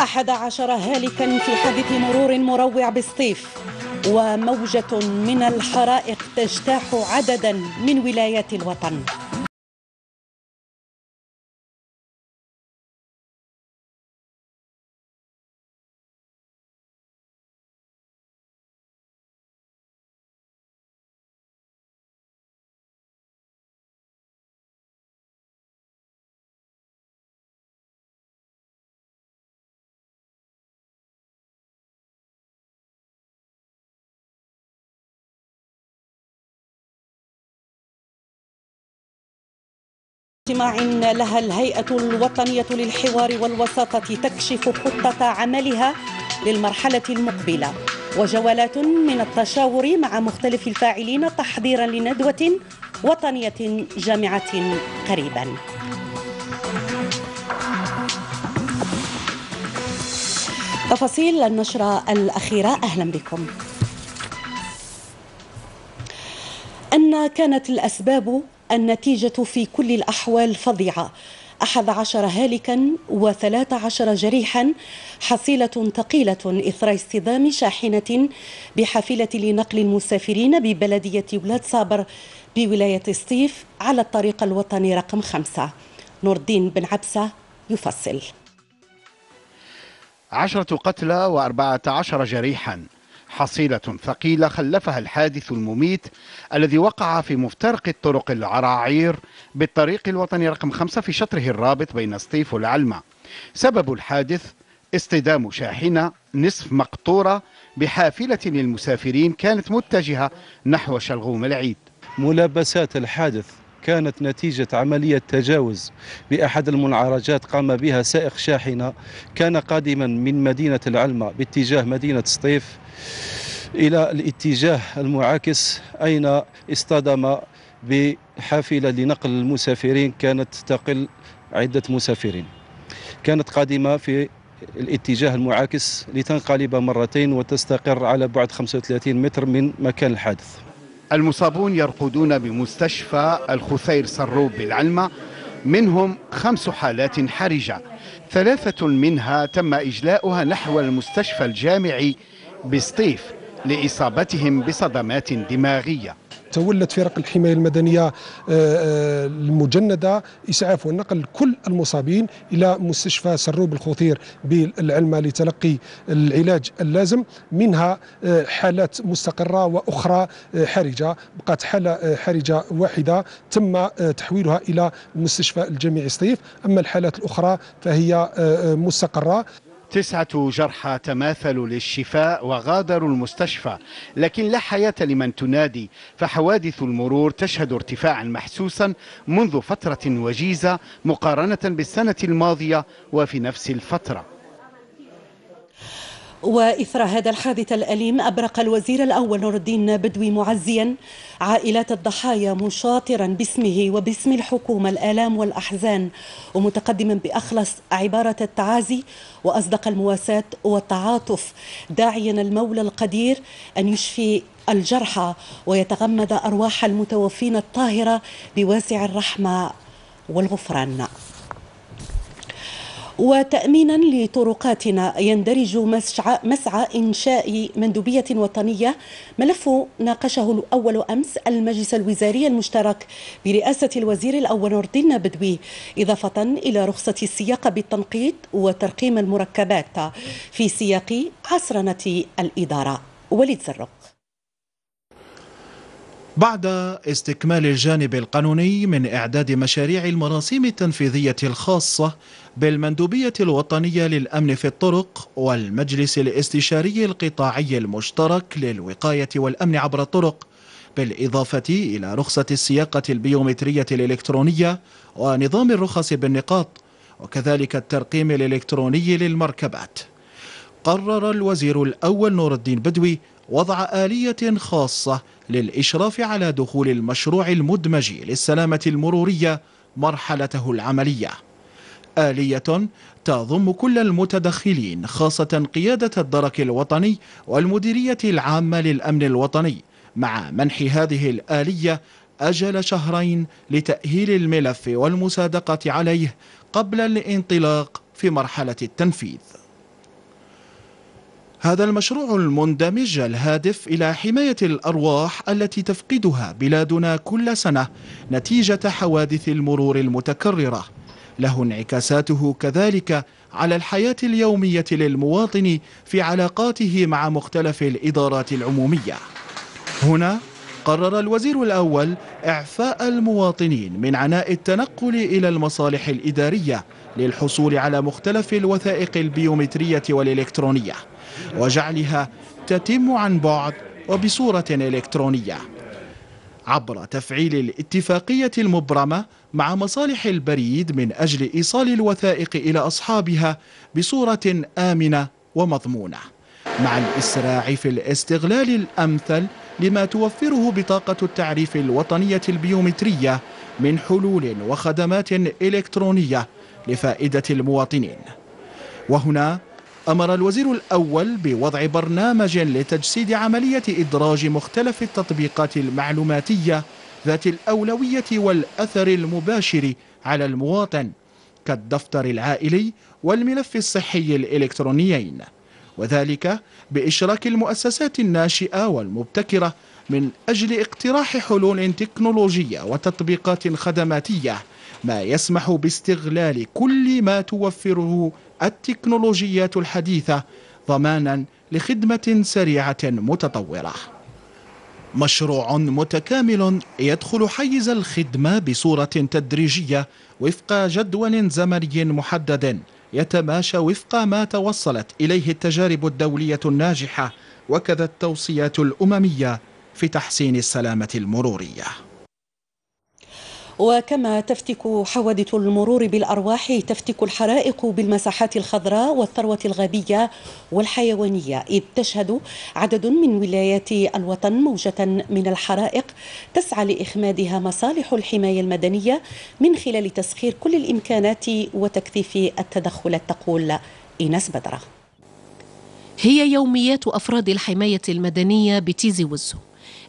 أحد عشر هالكا في حادث مرور مروع بسطيف وموجة من الحرائق تجتاح عددا من ولايات الوطن. اجتماع لها الهيئة الوطنية للحوار والوساطة تكشف خطة عملها للمرحلة المقبلة. وجولات من التشاور مع مختلف الفاعلين تحضيرا لندوة وطنية جامعة قريبا. تفاصيل النشرة الأخيرة أهلا بكم. أن كانت الأسباب النتيجة في كل الأحوال فظيعة. أحد عشر هالكا وثلاث عشر جريحا حصيلة ثقيلة إثر اصطدام شاحنة بحافلة لنقل المسافرين ببلدية ولاد صابر بولاية سطيف على الطريق الوطني رقم خمسة. نور الدين بن عبسة يفصل. عشرة قتلى وأربعة عشر جريحا. حصيلة ثقيلة خلفها الحادث المميت الذي وقع في مفترق الطرق العراعير بالطريق الوطني رقم خمسة في شطره الرابط بين سطيف والعلمة. سبب الحادث اصطدام شاحنة نصف مقطورة بحافلة للمسافرين كانت متجهة نحو شلغوم العيد. ملابسات الحادث كانت نتيجة عملية تجاوز بأحد المنعرجات قام بها سائق شاحنة كان قادما من مدينة العلمة باتجاه مدينة سطيف إلى الاتجاه المعاكس أين اصطدم بحافلة لنقل المسافرين كانت تقل عدة مسافرين. كانت قادمة في الاتجاه المعاكس لتنقلب مرتين وتستقر على بعد 35 متر من مكان الحادث. المصابون يرقدون بمستشفى الخثير سروب بالعلمة منهم خمس حالات حرجة. ثلاثة منها تم إجلاؤها نحو المستشفى الجامعي بسطيف لإصابتهم بصدمات دماغية. تولت فرق الحماية المدنية آه، آه، المجندة إسعاف ونقل كل المصابين إلى مستشفى سروب الخطير بالعلمة لتلقي العلاج اللازم. منها آه، حالات مستقرة وأخرى حرجة بقت حالة حرجة واحدة تم تحويلها إلى المستشفى الجامعي سطيف. أما الحالات الأخرى فهي مستقرة. تسعة جرحى تماثلوا للشفاء وغادروا المستشفى لكن لا حياة لمن تنادي. فحوادث المرور تشهد ارتفاعا محسوسا منذ فترة وجيزة مقارنة بالسنة الماضية وفي نفس الفترة. وإثر هذا الحادث الأليم أبرق الوزير الأول نور الدين بدوي معزيا. عائلات الضحايا مشاطرا باسمه وباسم الحكومة الآلام والأحزان ومتقدما بأخلص عبارة التعازي وأصدق المواساة والتعاطف. داعيا المولى القدير أن يشفي الجرحى ويتغمد أرواح المتوفين الطاهرة بواسع الرحمة والغفران. وتأمينا لطرقاتنا. يندرج مسعى, مسعى إنشاء مندوبية وطنية. ملف ناقشه الأول أمس المجلس الوزاري المشترك برئاسة الوزير الأول نور الدين بدوي إضافة إلى رخصة السياقة بالتنقيط وترقيم المركبات في سياق عصرنة الإدارة. وليد زرق بعد استكمال الجانب القانوني من إعداد مشاريع المراسيم التنفيذية الخاصة بالمندوبية الوطنية للأمن في الطرق والمجلس الاستشاري القطاعي المشترك للوقاية والأمن عبر الطرق بالإضافة إلى رخصة السياقة البيومترية الإلكترونية ونظام الرخص بالنقاط وكذلك الترقيم الإلكتروني للمركبات. قرر الوزير الأول نور الدين بدوي وضع آلية خاصة للإشراف على دخول المشروع المدمج للسلامة المرورية مرحلته العملية. آلية تضم كل المتدخلين خاصة قيادة الدرك الوطني والمديرية العامة للأمن الوطني. مع منح هذه الآلية أجل شهرين لتأهيل الملف والمصادقة عليه قبل الانطلاق في مرحلة التنفيذ. هذا المشروع المندمج الهادف إلى حماية الأرواح التي تفقدها بلادنا كل سنة نتيجة حوادث المرور المتكررة. له انعكاساته كذلك على الحياة اليومية للمواطن في علاقاته مع مختلف الإدارات العمومية. هنا قرر الوزير الأول إعفاء المواطنين من عناء التنقل إلى المصالح الإدارية للحصول على مختلف الوثائق البيومترية والإلكترونية. وجعلها تتم عن بعد وبصورة إلكترونية. عبر تفعيل الاتفاقية المبرمة مع مصالح البريد من أجل إيصال الوثائق إلى أصحابها بصورة آمنة ومضمونة مع الإسراع في الاستغلال الأمثل لما توفره بطاقة التعريف الوطنية البيومترية من حلول وخدمات إلكترونية لفائدة المواطنين. وهنا أمر الوزير الأول بوضع برنامج لتجسيد عملية إدراج مختلف التطبيقات المعلوماتية ذات الأولوية والأثر المباشر على المواطن كالدفتر العائلي والملف الصحي الإلكترونيين. وذلك بإشراك المؤسسات الناشئة والمبتكرة من أجل اقتراح حلول تكنولوجية وتطبيقات خدماتية ما يسمح باستغلال كل ما توفره التكنولوجيات الحديثة ضمانا لخدمة سريعة متطورة. مشروع متكامل يدخل حيز الخدمة بصورة تدريجية وفق جدول زمني محدد. يتماشى وفق ما توصلت إليه التجارب الدولية الناجحة وكذا التوصيات الأممية في تحسين السلامة المرورية. وكما تفتك حوادث المرور بالأرواح تفتك الحرائق بالمساحات الخضراء والثروة الغابية والحيوانية. إذ تشهد عدد من ولايات الوطن موجة من الحرائق تسعى لإخمادها مصالح الحماية المدنية من خلال تسخير كل الإمكانات وتكثيف التدخل تقول إيناس بدرة. هي يوميات أفراد الحماية المدنية بتيزي وزو.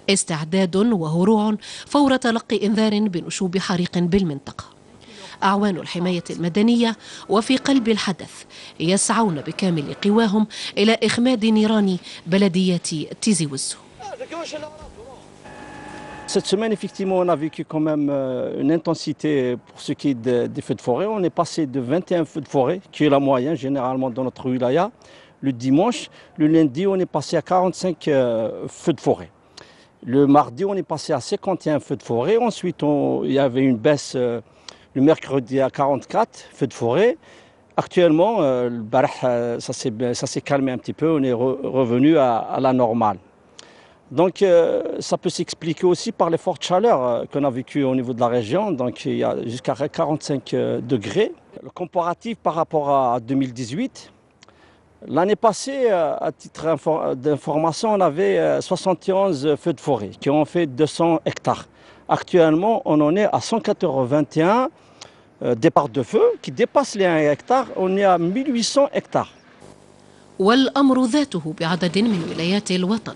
استعداد وهروع فور تلقي انذار بنشوب حريق بالمنطقة اعوان الحمايه المدنيه وفي قلب الحدث يسعون بكامل قواهم إلى اخماد نيران بلديه تيزي وزو Cette semaine, effectivement, on a vécu quand même euh, une intensité pour ce qui est de- des feux de forêt. On est passé de 21 feux de forêt, qui est la moyenne généralement dans notre wilaya, le dimanche. Le lundi, on est passé à 45 euh, feux de forêt. Le mardi, on est passé à 51 feux de forêt. Ensuite, il y avait une baisse euh, le mercredi à 44 feux de forêt. Actuellement, euh, euh, ça s'est calmé un petit peu. On est re- revenu à, la normale. Donc, ça peut s'expliquer aussi par les fortes chaleurs qu'on a vécues au niveau de la région. Donc, il y a jusqu'à 45 euh, degrés. Le comparatif par rapport à 2018, L'année passée, euh, à titre d'information, on avait euh, 71 feux de forêt qui ont fait 200 hectares. Actuellement, on en est à 181 euh, départs de feu qui dépassent les 1 hectare. On est à 1800 hectares. والأمر ذاته بعدد من ولايات الوطن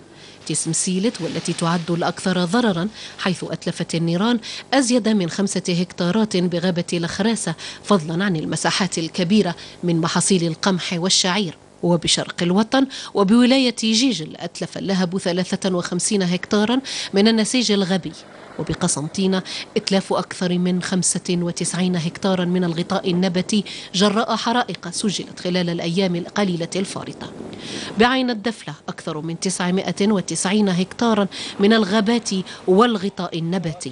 تسم سيلت والتي تعد الأكثر ضررا حيث أتلفت النيران أزيد من خمسة هكتارات بغابة الخراسة فضلا عن المساحات الكبيرة من محاصيل القمح والشعير وبشرق الوطن وبولاية جيجل أتلف اللهب 53 هكتارا من النسيج الغبي وبقسنطينة إتلاف أكثر من 95 هكتارا من الغطاء النبتي جراء حرائق سجلت خلال الأيام القليلة الفارطة. بعين الدفلة أكثر من 990 هكتارا من الغابات والغطاء النبتي.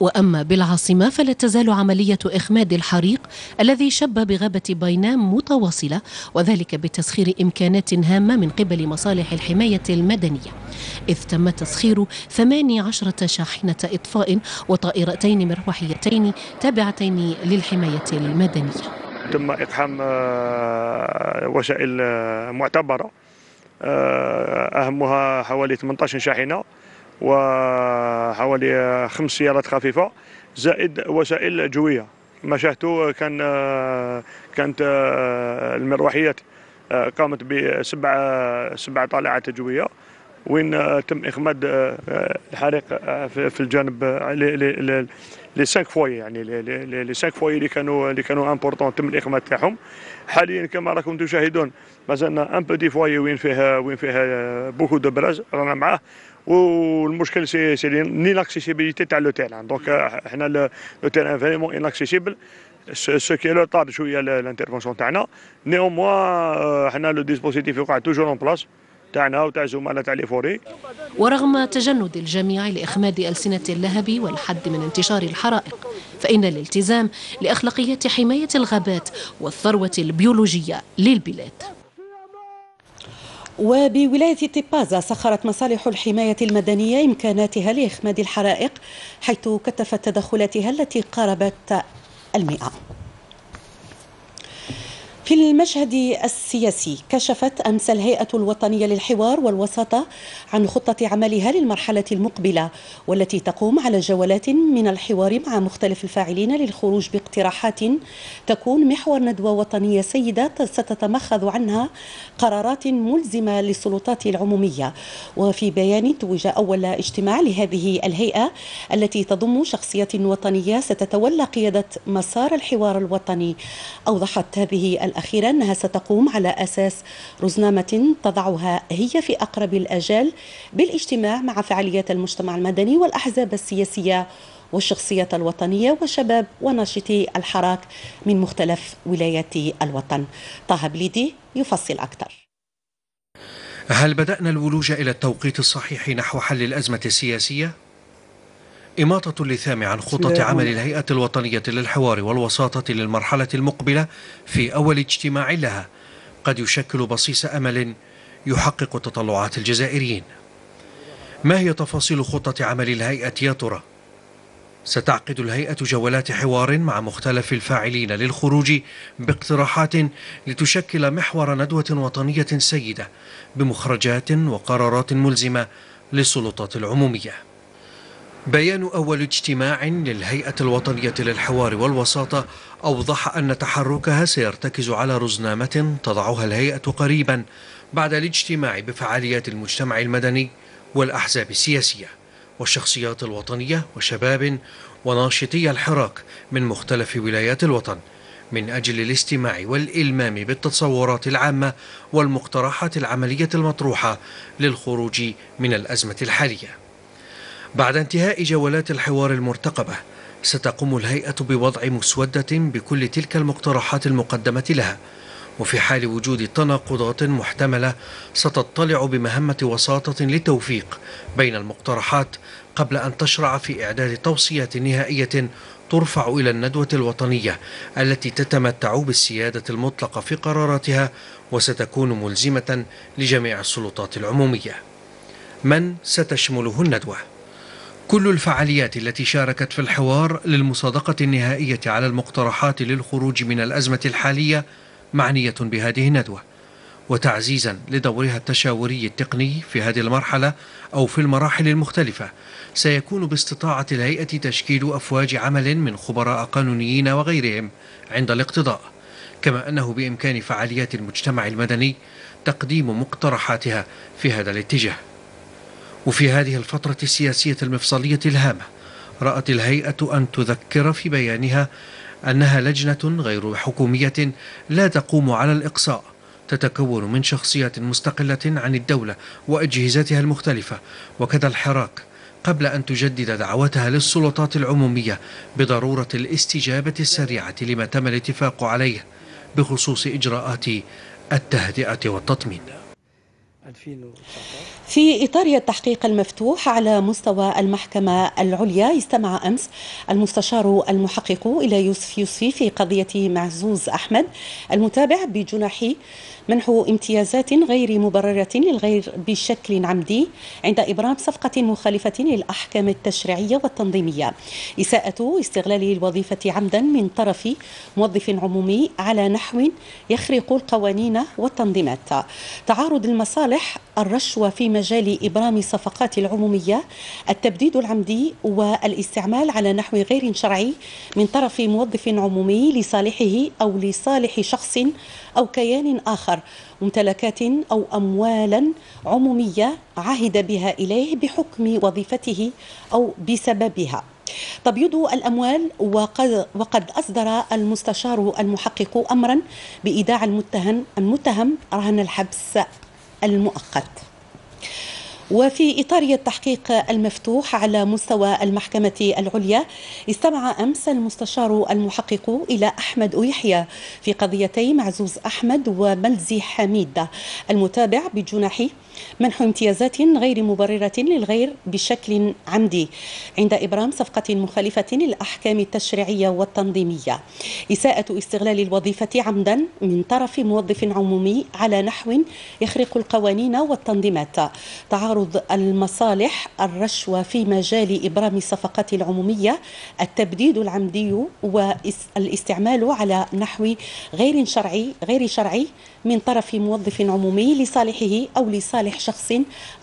وأما بالعاصمة فلا تزال عملية إخماد الحريق الذي شب بغابة بينام متواصلة وذلك بتسخير إمكانات هامة من قبل مصالح الحماية المدنية. إذ تم تسخير 18 شاحنة إطفاء وطائرتين مروحيتين تابعتين للحماية المدنية. تم إقحام آه، وسائل آه، معتبرة آه، أهمها حوالي 18 شاحنة. وحوالي خمس سيارات خفيفة زائد وسائل جوية. ما شاهدتوا كان كانت المروحيات قامت بسبع سبع طالعات جوية. وين تم إخماد الحريق في الجانب les 5 foyers يعني les 5 foyers اللي كانوا اللي كانوا importants تم الإخماد تاعهم. حاليا كما راكم تشاهدون مازلنا un beau foyer وين فيها وين فيها beaucoup de braises. رانا معاه. والمشكل c'est c'est l'inaccessibilité تاع le terrain donc إحنا le terrain vraiment inaccessible ce qui retarde شوية ال intervention تاعنا. néanmoins حنا le dispositif يوقع toujours en place تاعنا وتاع زملاء تاع les forêts ورغم تجند الجميع لإخماد ألسنة اللهب والحد من انتشار الحرائق فإن الالتزام لأخلاقيات حماية الغابات والثروة البيولوجية للبلاد. وبولاية تيبازا سخرت مصالح الحماية المدنية إمكاناتها لإخماد الحرائق حيث كثفت تدخلاتها التي قاربت المئة. في المشهد السياسي كشفت أمس الهيئة الوطنية للحوار والوساطة عن خطة عملها للمرحلة المقبلة والتي تقوم على جولات من الحوار مع مختلف الفاعلين للخروج باقتراحات تكون محور ندوة وطنية سيدة ستتمخذ عنها قرارات ملزمة للسلطات العمومية. وفي بيان توج أول اجتماع لهذه الهيئة التي تضم شخصيات وطنية ستتولى قيادة مسار الحوار الوطني. أوضحت هذه الأخيرة أنها ستقوم على أساس رزنامة تضعها هي في أقرب الأجال بالاجتماع مع فعاليات المجتمع المدني والأحزاب السياسية والشخصيات الوطنية وشباب وناشطي الحراك من مختلف ولايات الوطن طه بليدي يفصل أكثر هل بدأنا الولوج إلى التوقيت الصحيح نحو حل الأزمة السياسية؟ إماطة اللثام عن خطط عمل الهيئة الوطنية للحوار والوساطة للمرحلة المقبلة في أول اجتماع لها. قد يشكل بصيص أمل يحقق تطلعات الجزائريين. ما هي تفاصيل خطة عمل الهيئة يا ترى؟ ستعقد الهيئة جولات حوار مع مختلف الفاعلين للخروج باقتراحات لتشكل محور ندوة وطنية سيدة بمخرجات وقرارات ملزمة للسلطات العمومية. بيان أول اجتماع للهيئة الوطنية للحوار والوساطة أوضح أن تحركها سيرتكز على رزنامة تضعها الهيئة قريبا بعد الاجتماع بفعاليات المجتمع المدني والأحزاب السياسية والشخصيات الوطنية وشباب وناشطي الحراك من مختلف ولايات الوطن من أجل الاستماع والإلمام بالتصورات العامة والمقترحات العملية المطروحة للخروج من الأزمة الحالية. بعد انتهاء جولات الحوار المرتقبة ستقوم الهيئة بوضع مسودة بكل تلك المقترحات المقدمة لها. وفي حال وجود تناقضات محتملة ستطلع بمهمة وساطة للتوفيق بين المقترحات قبل أن تشرع في إعداد توصيات نهائية ترفع إلى الندوة الوطنية التي تتمتع بالسيادة المطلقة في قراراتها وستكون ملزمة لجميع السلطات العمومية. من ستشمله الندوة؟ كل الفعاليات التي شاركت في الحوار للمصادقة النهائية على المقترحات للخروج من الأزمة الحالية معنية بهذه الندوة. وتعزيزا لدورها التشاوري التقني في هذه المرحلة أو في المراحل المختلفة سيكون باستطاعة الهيئة تشكيل أفواج عمل من خبراء قانونيين وغيرهم عند الاقتضاء. كما أنه بإمكان فعاليات المجتمع المدني تقديم مقترحاتها في هذا الاتجاه. وفي هذه الفترة السياسية المفصلية الهامة رأت الهيئة أن تذكر في بيانها أنها لجنة غير حكومية لا تقوم على الإقصاء تتكون من شخصيات مستقلة عن الدولة وأجهزتها المختلفة وكذا الحراك قبل أن تجدد دعوتها للسلطات العمومية بضرورة الاستجابة السريعة لما تم الاتفاق عليه بخصوص إجراءات التهدئة والتطمين. في إطار التحقيق المفتوح على مستوى المحكمة العليا استمع أمس المستشار المحقق إلى يوسف يوسفي في قضية معزوز أحمد المتابع بجناح منح امتيازات غير مبررة للغير بشكل عمدي عند إبرام صفقة مخالفة للأحكام التشريعية والتنظيمية. إساءة استغلال الوظيفة عمدا من طرف موظف عمومي على نحو يخرق القوانين والتنظيمات. تعارض المصالح الرشوة في مجال إبرام الصفقات العمومية التبديد العمدي والاستعمال على نحو غير شرعي من طرف موظف عمومي لصالحه أو لصالح شخص أو كيان آخر ممتلكات أو أموالا عمومية عهد بها إليه بحكم وظيفته أو بسببها. تبيض الأموال وقد, وقد أصدر المستشار المحقق أمرا بإيداع المتهم المتهم رهن الحبس. المؤقت. وفي إطار التحقيق المفتوح على مستوى المحكمة العليا استمع أمس المستشار المحقق إلى أحمد ويحيى في قضيتي معزوز أحمد وملزي حميد. المتابع بجناح منح امتيازات غير مبررة للغير بشكل عمدي عند إبرام صفقة مخالفة للأحكام التشريعية والتنظيمية. إساءة استغلال الوظيفة عمدا من طرف موظف عمومي على نحو يخرق القوانين والتنظيمات. تعارض المصالح الرشوة في مجال إبرام الصفقات العمومية التبديد العمدي والاستعمال على نحو غير شرعي غير شرعي من طرف موظف عمومي لصالحه أو لصالح شخص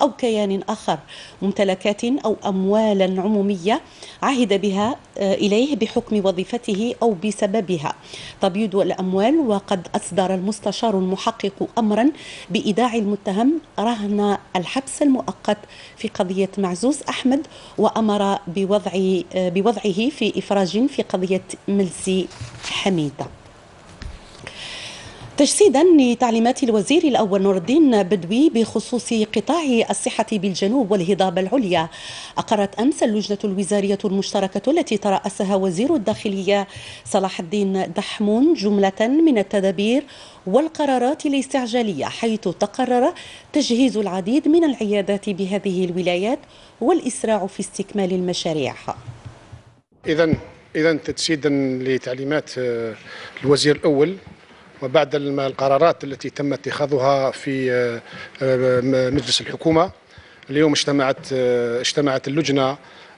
أو كيان آخر ممتلكات أو أموالا عمومية عهد بها آه، إليه بحكم وظيفته أو بسببها. تبيض الأموال وقد أصدر المستشار المحقق أمرا بإيداع المتهم رهن الحبس المؤقت في قضية معزوز أحمد وأمر بوضع آه، بوضعه في إفراج في قضية ملزي حميدة. تجسيدا لتعليمات الوزير الأول نور الدين بدوي بخصوص قطاع الصحة بالجنوب والهضاب العليا. أقرت أمس اللجنة الوزارية المشتركة التي ترأسها وزير الداخلية صلاح الدين دحمون جملة من التدابير والقرارات الاستعجالية حيث تقرر تجهيز العديد من العيادات بهذه الولايات والإسراع في استكمال المشاريع. إذا إذا تجسيدا لتعليمات آه، الوزير الأول وبعد القرارات التي تم اتخاذها في آه، آه، مجلس الحكومة اليوم اجتمعت آه، اجتمعت اللجنة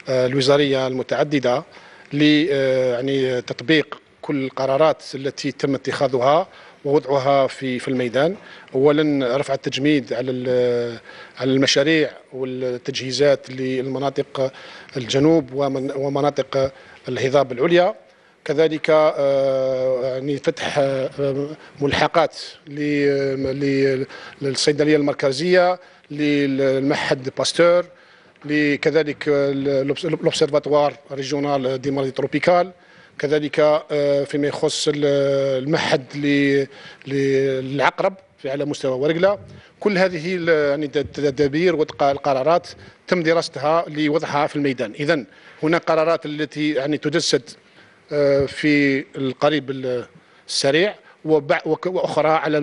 الوزارية المتعددة ل يعني تطبيق كل القرارات التي تم اتخاذها ووضعها في في الميدان. اولا رفع التجميد على على المشاريع والتجهيزات للمناطق الجنوب ومناطق الهضاب العليا. كذلك آه، يعني فتح آه، ملحقات للصيدلية المركزية للمعهد باستور كذلك l'observatoire régional des maladies tropicales كذلك آه، فيما يخص المعهد للعقرب على مستوى ورقلة. كل هذه يعني التدابير والقرارات تم دراستها لوضعها في الميدان. اذا هناك قرارات التي يعني تجسد آه، في القريب السريع وأخرى على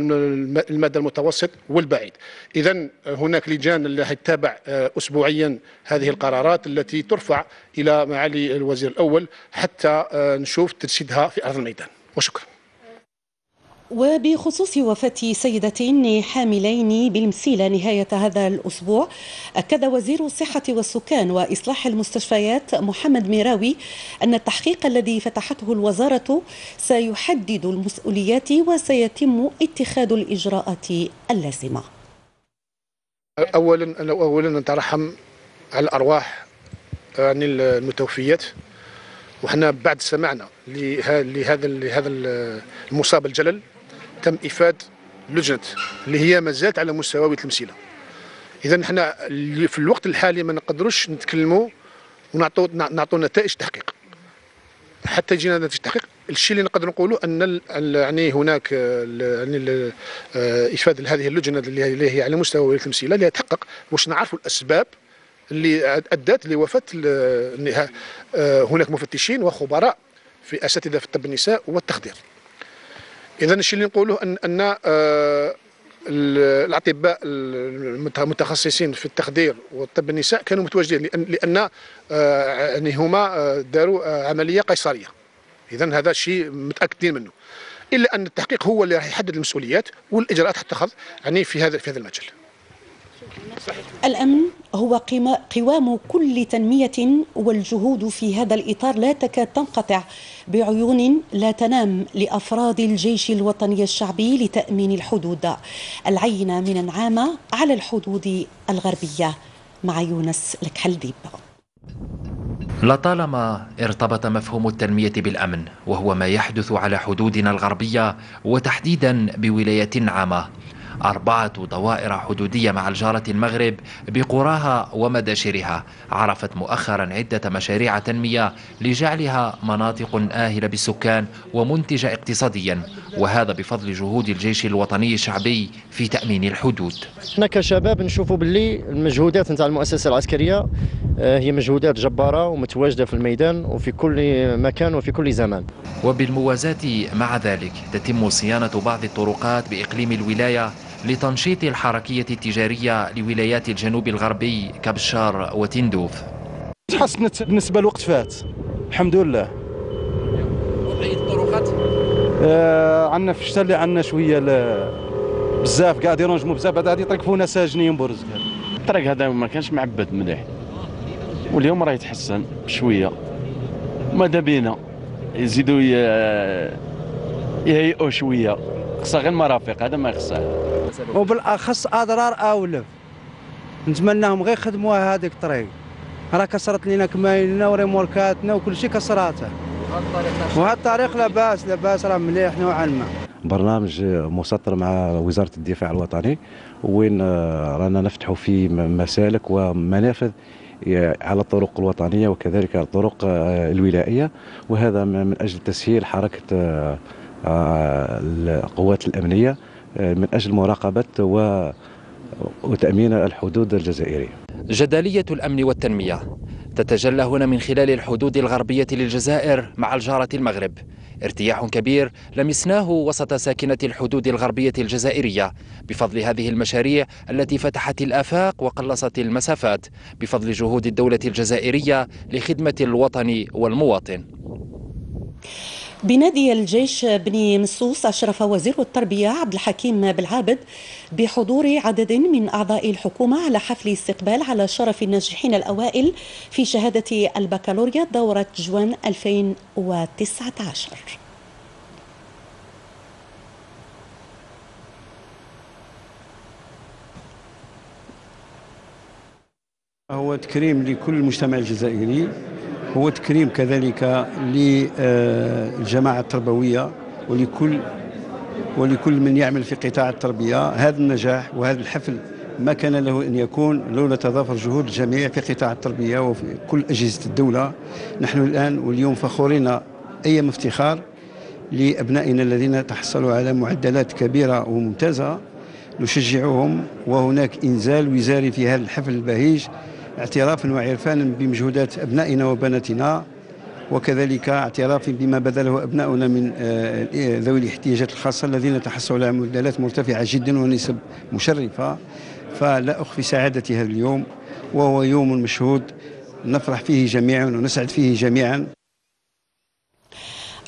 المدى المتوسط والبعيد. اذا هناك لجان اللي تتابع آه، اسبوعيا هذه القرارات التي ترفع إلى معالي الوزير الأول حتى آه، نشوف تجسيدها في أرض الميدان. وشكرا. وبخصوص وفاة سيدتين حاملين بالمسيلة نهاية هذا الأسبوع أكد وزير الصحة والسكان وإصلاح المستشفيات محمد ميراوي أن التحقيق الذي فتحته الوزارة سيحدد المسؤوليات وسيتم اتخاذ الإجراءات اللازمة. أولا أولا نترحم على الأرواح يعني المتوفيات. وحنا بعد سمعنا لهذا لهذا المصاب الجلل. تم إفاد لجنة اللي هي ما زالت على مستوى المسيلة. إذا نحن في الوقت الحالي ما نقدروش نتكلموا ونعطوا نعطوا نتائج تحقيق. حتى يجينا نتائج تحقيق. الشيء اللي نقدر نقوله أن يعني هناك يعني آه، افاده هذه اللجنة اللي هي على مستوى ولايه المسيلة اللي تحقق واش نعرفوا الأسباب اللي ادت لوفاة آه، هناك مفتشين وخبراء في أساتذة في الطب النساء والتخدير. اذا الشيء اللي نقوله ان أن آه، الأطباء المتخصصين في التخدير والطب النساء كانوا متواجدين لأن لأن آه، يعني هما آه، داروا عملية قيصرية. اذا هذا شيء متأكدين منه. إلا أن التحقيق هو اللي راح يحدد المسؤوليات والإجراءات تتخذ يعني في هذا في هذا المجال. الأمن هو قوام كل تنمية والجهود في هذا الإطار لا تكاد تنقطع بعيون لا تنام لأفراد الجيش الوطني الشعبي لتأمين الحدود. العينة من العامة على الحدود الغربية. مع يونس الكحلديب لطالما ارتبط مفهوم التنمية بالأمن وهو ما يحدث على حدودنا الغربية وتحديدا بولاية عامة أربعة دوائر حدودية مع الجارة المغرب بقراها ومداشرها. عرفت مؤخرا عدة مشاريع تنمية لجعلها مناطق آهلة بالسكان ومنتجة اقتصاديا وهذا بفضل جهود الجيش الوطني الشعبي في تأمين الحدود. إحنا كشباب نشوفوا باللي المجهودات نتاع المؤسسة العسكرية آه، هي مجهودات جبارة ومتواجدة في الميدان وفي كل مكان وفي كل زمان. وبالموازاة مع ذلك تتم صيانة بعض الطرقات بإقليم الولاية لتنشيط الحركية التجارية لولايات الجنوب الغربي كبشار وتندوف. تحسنت بالنسبة لوقت فات. الحمد لله. الطرقات آه عندنا في الشتاء اللي عندنا شوية ل- بزاف قاعد يرنجموا بزاف بعد غادي يطرقفونا ساجنين برز الطريق هذا ما كانش معبد مليح. واليوم راه يتحسن بشويه ماذا بينا؟ يزيدوا ي- يهيئوا شوية. خصها غير المرافق هذا ما خصها وبالأخص أضرار أولف. نتمناهم غير يخدموها هذيك الطريق. راه كسرت لنا كمايننا وريموركاتنا وكل شيء كسراته وهذا الطريق لاباس لاباس راه مليح نوعا ما. برنامج مسطر مع وزارة الدفاع الوطني وين آه، رانا نفتحوا فيه مسالك ومنافذ على الطرق الوطنية وكذلك على الطرق آه، الولائية. وهذا من أجل تسهيل حركة آه، القوات الأمنية. آه، من أجل مراقبة و- وتأمين الحدود الجزائرية. جدلية الأمن والتنمية تتجلى هنا من خلال الحدود الغربية للجزائر مع الجارة المغرب. ارتياح كبير لمسناه وسط ساكنة الحدود الغربية الجزائرية بفضل هذه المشاريع التي فتحت الآفاق وقلصت المسافات بفضل جهود الدولة الجزائرية لخدمة الوطن والمواطن. بنادي الجيش بني مسوس أشرف وزير التربية عبد الحكيم بالعابد بحضور عدد من أعضاء الحكومة على حفل استقبال على شرف الناجحين الأوائل في شهادة البكالوريا دورة جوان 2019 هو تكريم لكل المجتمع الجزائري. هو تكريم كذلك للجماعة التربوية ولكل ولكل من يعمل في قطاع التربية. هذا النجاح وهذا الحفل ما كان له أن يكون لولا تضافر جهود الجميع في قطاع التربية وفي كل أجهزة الدولة. نحن الآن واليوم فخورين أيام افتخار لأبنائنا الذين تحصلوا على معدلات كبيرة وممتازة. نشجعهم وهناك إنزال وزاري في هذا الحفل البهيج اعترافا وعرفانا بمجهودات أبنائنا وبناتنا وكذلك اعتراف بما بذله أبناؤنا من آه، ذوي الاحتياجات الخاصة الذين تحصلوا على معدلات مرتفعة جدا ونسب مشرفة. فلا أخفي سعادتي هذا اليوم وهو يوم مشهود نفرح فيه جميعا ونسعد فيه جميعا.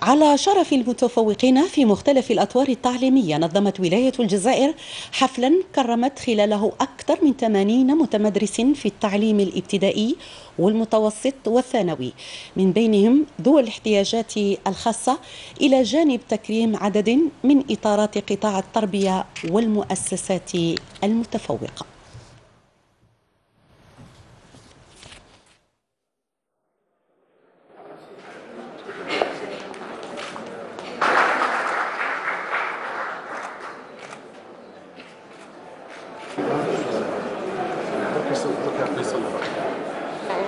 على شرف المتفوقين في مختلف الأطوار التعليمية نظمت ولاية الجزائر حفلا كرمت خلاله أكثر من 80 متمدرس في التعليم الابتدائي والمتوسط والثانوي. من بينهم ذو الاحتياجات الخاصة إلى جانب تكريم عدد من إطارات قطاع التربية والمؤسسات المتفوقة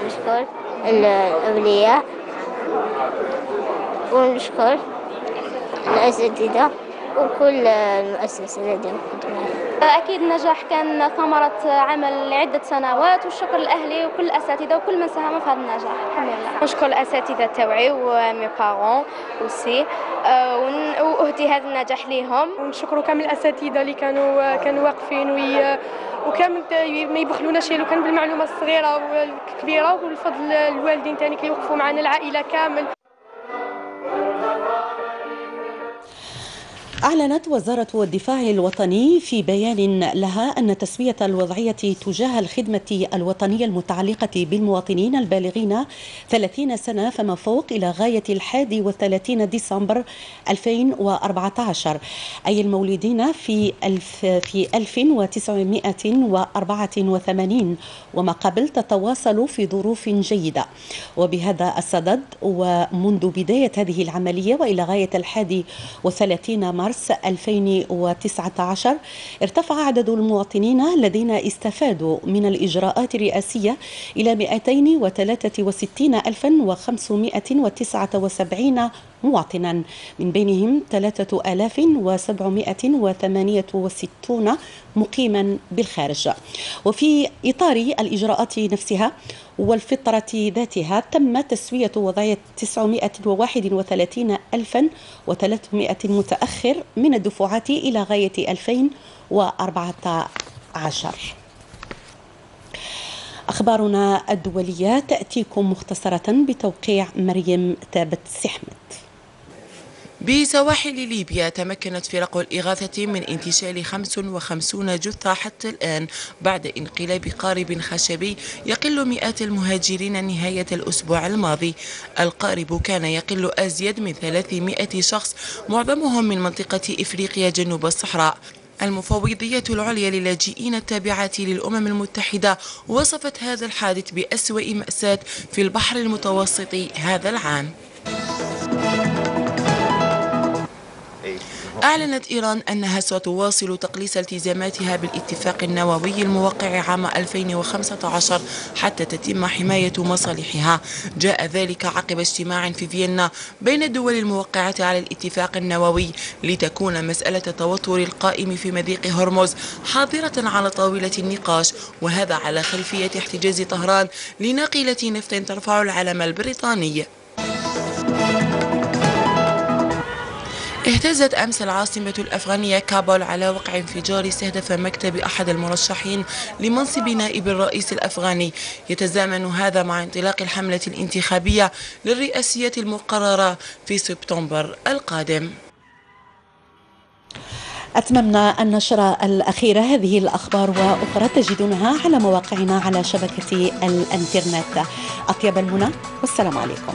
نشكر الأولياء. ونشكر الأساتذة وكل المؤسسة التي أكيد النجاح كان ثمرة عمل لعدة سنوات والشكر لأهلي وكل الأساتذة وكل من ساهم في هذا النجاح. الحمد لله. نشكر الأساتذة تاوعي ومي بارون وسي وأهدي هذا النجاح ليهم. ونشكروا كامل الأساتذة اللي كانوا كانوا واقفين وي وكامل ما يبخلوناش لو كان بالمعلومة الصغيرة والكبيرة والفضل الوالدين تاني اللي وقفوا معنا العائلة كامل. أعلنت وزارة الدفاع الوطني في بيان لها أن تسوية الوضعية تجاه الخدمة الوطنية المتعلقة بالمواطنين البالغين 30 سنة فما فوق إلى غاية الحادي والثلاثين ديسمبر 2014 أي المولودين في ألف في 1984 وما قبل تتواصل في ظروف جيدة. وبهذا الصدد ومنذ بداية هذه العملية وإلى غاية الحادي والثلاثين مارس 2019 ارتفع عدد المواطنين الذين استفادوا من الإجراءات الرئاسية إلى 263579 مواطنا. من بينهم 3768 مقيما بالخارج. وفي إطار الإجراءات نفسها والفطرة ذاتها تم تسوية وضعية 931300 متأخر من الدفعات إلى غاية 2014 أخبارنا الدولية تأتيكم مختصرة بتوقيع مريم تابت سحمت بسواحل ليبيا تمكنت فرق الإغاثة من انتشال 55 جثة حتى الآن بعد انقلاب قارب خشبي يقل مئات المهاجرين نهاية الأسبوع الماضي. القارب كان يقل أزيد من 300 شخص معظمهم من منطقة إفريقيا جنوب الصحراء. المفوضية العليا للاجئين التابعة للأمم المتحدة وصفت هذا الحادث بأسوأ مأساة في البحر المتوسط هذا العام. أعلنت إيران أنها ستواصل تقليص التزاماتها بالاتفاق النووي الموقع عام 2015 حتى تتم حماية مصالحها. جاء ذلك عقب اجتماع في فيينا بين الدول الموقعة على الاتفاق النووي لتكون مسألة التوتر القائم في مضيق هرمز حاضرة على طاولة النقاش وهذا على خلفية احتجاز طهران لناقلة نفط ترفع العلم البريطاني. اهتزت أمس العاصمة الأفغانية كابول على وقع انفجار استهدف مكتب أحد المرشحين لمنصب نائب الرئيس الأفغاني. يتزامن هذا مع انطلاق الحملة الانتخابية للرئاسية المقررة في سبتمبر القادم. أتممنا النشرة الأخيرة هذه الأخبار وأخرى تجدونها على مواقعنا على شبكة الإنترنت. أطيب المنى والسلام عليكم.